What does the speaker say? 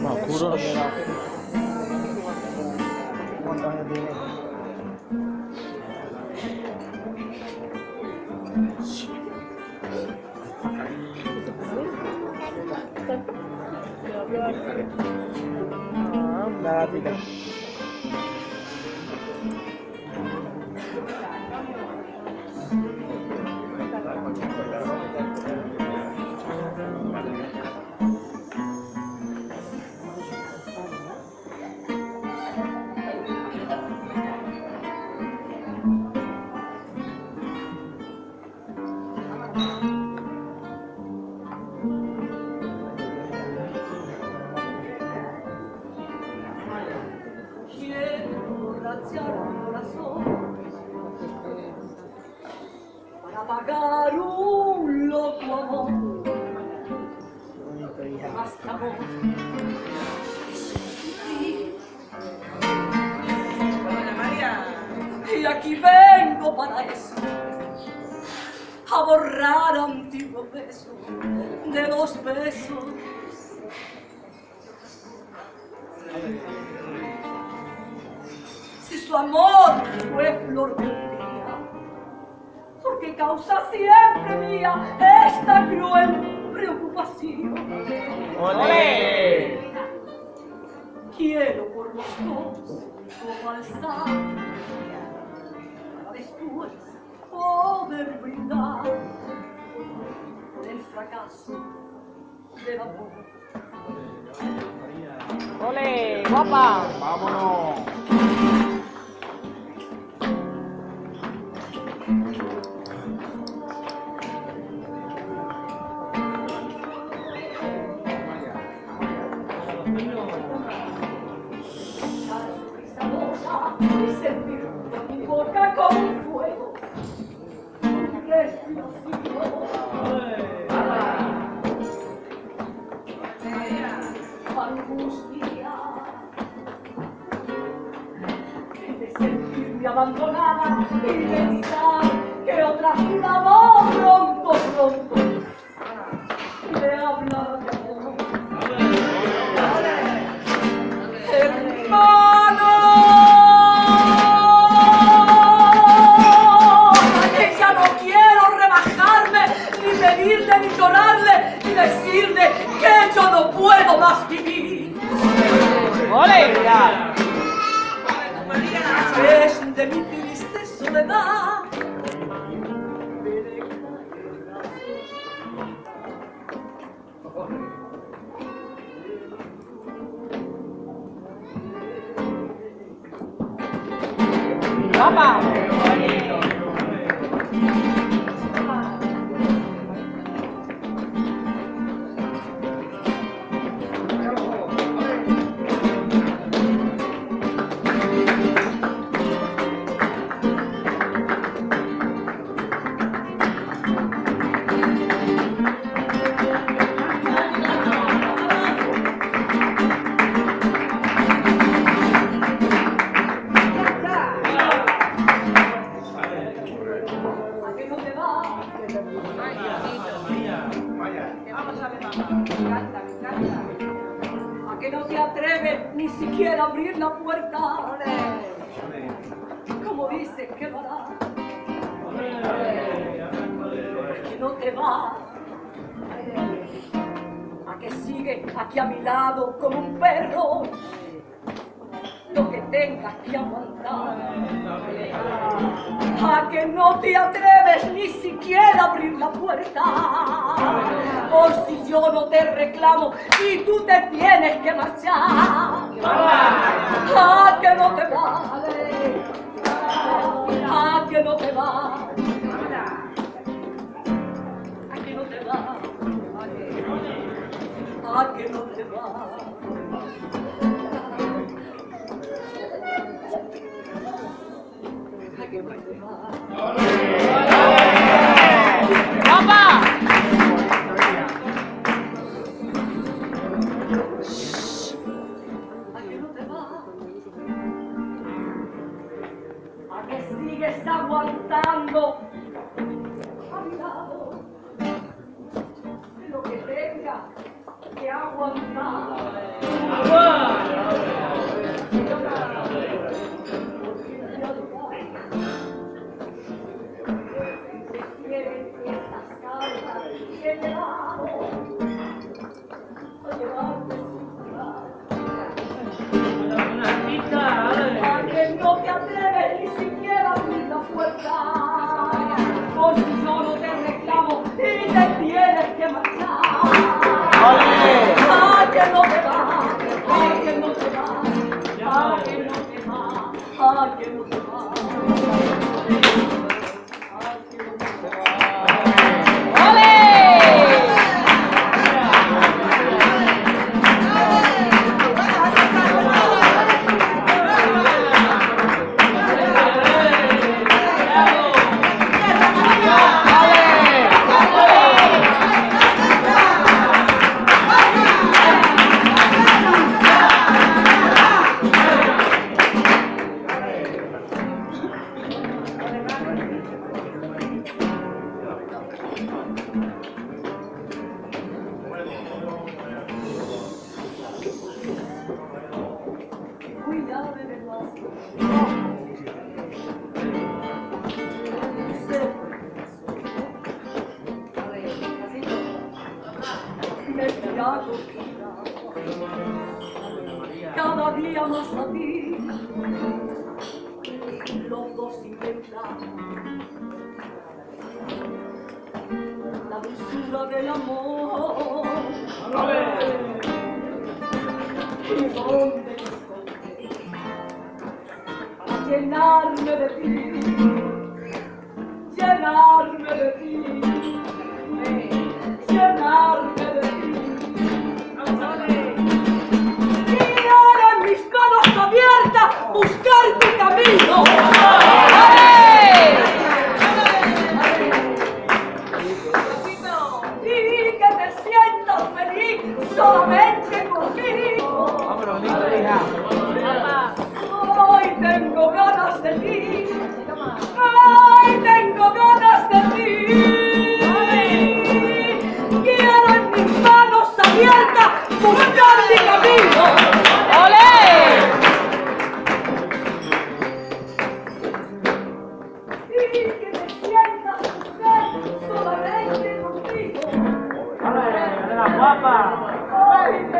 Ma curo Nada. Para pagar un loco amor, más que amor. Y aquí vengo para eso, a borrar antiguos besos de dos besos. Su amor fue flor de día, porque causa siempre mía esta cruel preocupación. ¡Ole! Quiero por los dos como alzar para después poder brindar por el fracaso del amor. ¡Ole! ¡Guapa! ¡Vámonos! Que otra la voz pronto, pronto. De hablar ¡Guapa! ¿A que no te atreves ni siquiera a abrir la puerta? Como dices que lo harás. ¿A que no te va? ¿A que sigues aquí a mi lado como un perro? Tengas que aguantar. A que no te atreves ni siquiera a abrir la puerta. Por si yo no te reclamo y tú te tienes que marchar. A que no te vas. A que no te vas. A que no te vas. A que no te vas. Que no Thank you. código sin verdad. La dulzura del amor. ¿Y dónde me escondí? Para llenarme de ti. Papa!